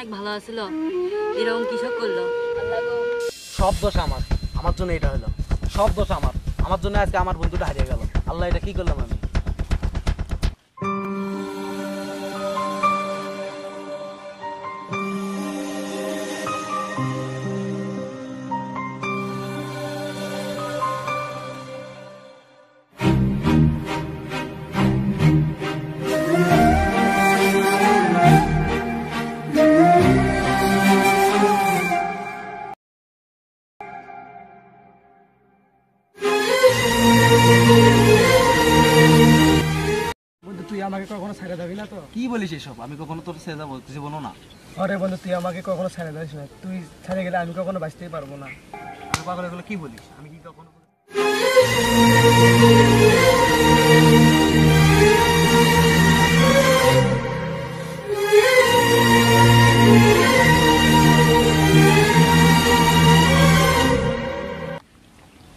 অনেক ভালো আছিল। এরকম কৃষক করল। সব দোষ আমার। আমার জন্য এটা হলো। সব দোষ আমার। আমার জন্য আজকে আমার বন্ধুটা হারিয়ে গেল। আল্লাহ এটা কি করলাম আমি? আমাকে কখনো ছেড়ে দিবি না তো? কি বলিস এসব? আমি কখনো তোর সে যাব কিছু বলো না। আরে বন্ধু তুই আমাকে কখনো ছেড়ে দিস না। তুই ছেড়ে গেলে আমি কখনো বাঁচতেই পারব না। আমি পাগল এগুলো কি বলিস? আমি কি কখনো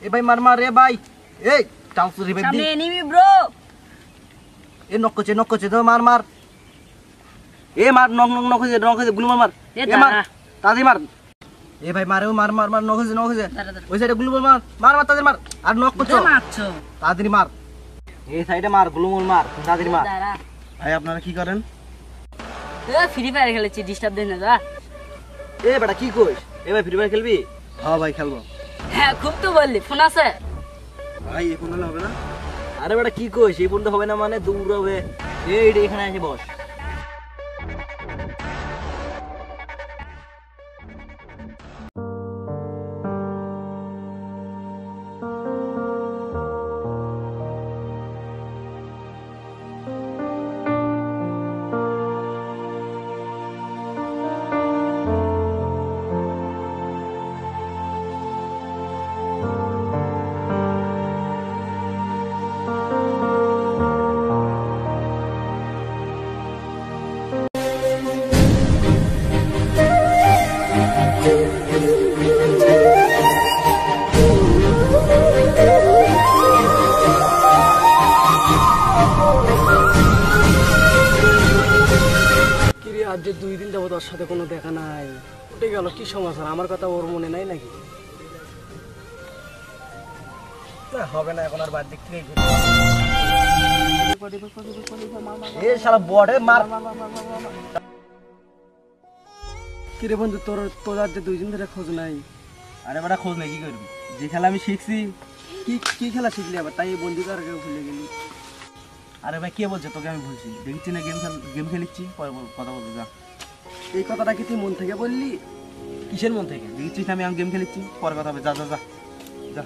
এ ভাই মার মার রে ভাই। এই চান্স রিবে দি। সামনে এনিমি ব্রো এ নক করছে নক করছে তো মার মার। এ মার নক নক নক হয়েছে নক হয়েছে গুলি মার মার। এ এ মার। তাড়াতাড়ি মার। এ ভাই মারে মার মার মার নক হয়েছে নক হয়েছে। দাঁড়া, দাঁড়া। ওই সাইডে গুলি মার মার মার মার তাড়াতাড়ি মার। আর নক করছ? মারছো। তাড়াতাড়ি মার। এই সাইডে মার গুলুমুল মার তাড়াতাড়ি মার। ভাই আপনারা কি করেন? এ ফ্রি ফায়ার খেলেছি ডিস্টার্ব দেন না যা। এ বেটা কি কইস? এ ভাই ফ্রি ফায়ার খেলবি? হ্যাঁ ভাই খেলব। হ্যাঁ খুব তো বললি ফোন আছে। ভাই ফোন হলে হবে না। আরে বেটা, কি কইস? এই পর্যন্ত হবে না মানে দূর হবে এই, এখানে এসে বস। তোর সাথে কোনো দেখা নাই। উঠে গেল কি সমাচার? আমার কথা ওর মনে নাই নাকি? না হবে না এখন আর বাদ দিক থেকে এ শালা বড়ে মার। কিরে বন্ধু তোর তোর যে দুই দিন ধরে খোঁজ নাই। আরে বেটা খোঁজ নেই কি করবি? যে খেলা আমি শিখছি। কি কি খেলা শিখলি আবার? তাই বন্ধু কার কেউ ভুলে গেলি। আরে ভাই কে বলছে? তোকে আমি বলছি দেখছি না গেম খেল গেম খেলিচ্ছি পরে কথা বলব যা। এই কথাটা কি তুই মন থেকে বললি? কিসের মন থেকে? দেখছিস আমি আমি গেম খেলেছি পরে কথা হবে। যা যা যা। যা।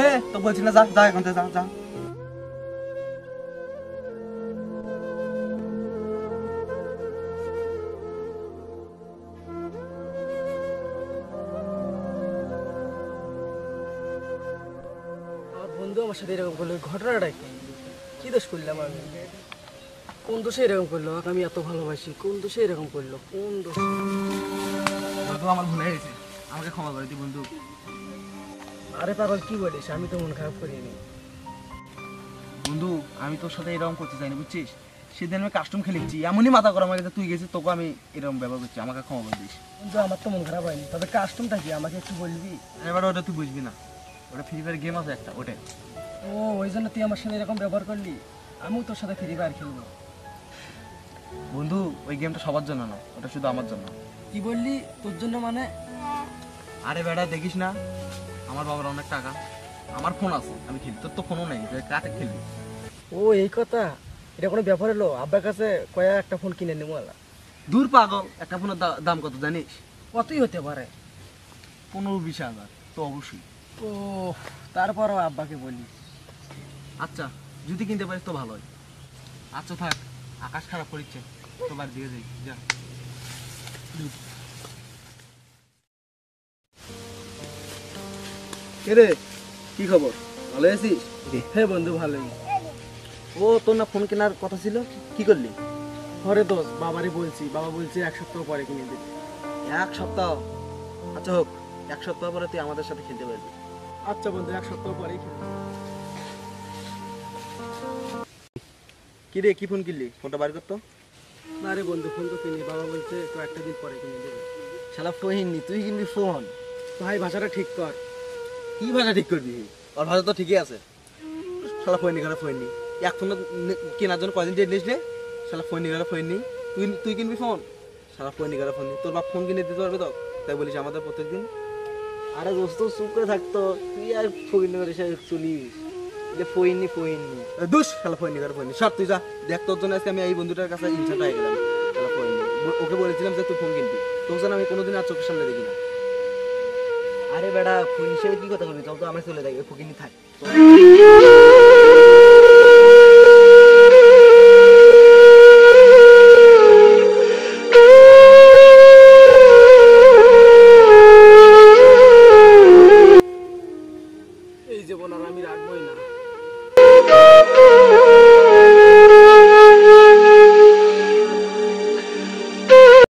এ তো বলছি না যা যা এখন থেকে যা যা। আমার বন্ধু আমার সাথে এরকম করল ঘটনাটা কি? কি দোষ করলাম আমি? কোন দোষে এরকম করল? আমি এত ভালোবাসি। কোন দোষে এরকম করল? কোন দোষ? বন্ধু আমার ভুলে গেছে। আমাকে ক্ষমা করে দি বন্ধু। আরে পাগল কি বলিস? আমি তো মন খারাপ করিনি। বন্ধু আমি তোর সাথে এরকম করতে চাইনি বুঝছিস? সেদিন আমি কাস্টম খেলেছি এমনই মাথা করা আমার তুই গেছিস তোকে আমি এরকম ব্যবহার করছি। আমাকে ক্ষমা করে দিস। কিন্তু আমার তো মন খারাপ হয়নি। তবে কাস্টমটা কি আমাকে একটু বলবি? এবার ওটা তুই বুঝবি না। ওটা ফ্রি ফায়ার গেম আছে একটা ওটাই ও ওই জন্য তুই আমার সাথে এরকম ব্যবহার করলি? আমিও তোর সাথে ফ্রি ফায়ার খেলব। বন্ধু ওই গেমটা সবার জন্য না ওটা শুধু আমার জন্য। কি বললি? তোর জন্য মানে? আরে বেড়া দেখিস না আমার বাবার অনেক টাকা। আমার ফোন আছে আমি খেলি। তোর তো ফোনও নেই যে কাতে খেলবি। ও এই কথা? এটা কোনো ব্যাপার হলো? আব্বার কাছে কয়া একটা ফোন কিনে নেব আলা। দূর পাগল একটা ফোনের দাম কত জানিস? কতই হতে পারে? পনেরো বিশ হাজার তো অবশ্যই। ও তারপরও আব্বাকে বলি আচ্ছা যদি কিনতে পারিস তো ভালোই। আচ্ছা থাক। আকাশ খারাপ করিচ্ছে তো বাড়ির দিকে যাই যা। রে কি খবর? ভালো আছিস? হ্যাঁ বন্ধু ভালোই। ও তোর না ফোন কেনার কথা ছিল? কি করলি? ঘরে দোষ বাবারই বলছি বাবা বলছে এক সপ্তাহ পরে কিনে দিবি এক সপ্তাহ? আচ্ছা হোক এক সপ্তাহ পরে তুই আমাদের সাথে খেলতে পারবি। আচ্ছা বন্ধু এক সপ্তাহ পরেই কিনে কি রে কি ফোন কিনলি? ফোনটা বার করতো? না রে বন্ধু ফোন তো কিনি বাবা বলছে কয়েকটা দিন পরে কিনে দেবে। শালা ফহিননি তুই কিনবি ফোন? ভাই ভাষাটা ঠিক কর। কি ভাষা ঠিক করবি? ওর ভাষা তো ঠিকই আছে। শালা ফোন নিকারা ফোন নি এক ফোন কেনার জন্য কয়দিন ডেট নিস রে? শালা ফোন নিকারা ফোন নি তুই তুই কিনবি ফোন? শালা ফোন নিকারা ফোন নি তোর বাপ ফোন কিনে দিতে পারবে তো? তাই বলিস আমাদের প্রত্যেকদিন। আরে দোস্ত চুপ করে থাকতো তুই আর ফইন করে সে চলিস। সব তুই যা দেখ তোর জন্য আজকে আমি এই বন্ধুটার কাছে গেলাম। ওকে বলেছিলাম যে তুই ফোন কিনবি। তোর জন্য আমি কোনোদিন আর চোখের সামনে দেখি না। আরে বেটা ফোন হিসেবে কি কথা বলবি? চল তো আমার চলে যাই ওই ফকিনি থাক।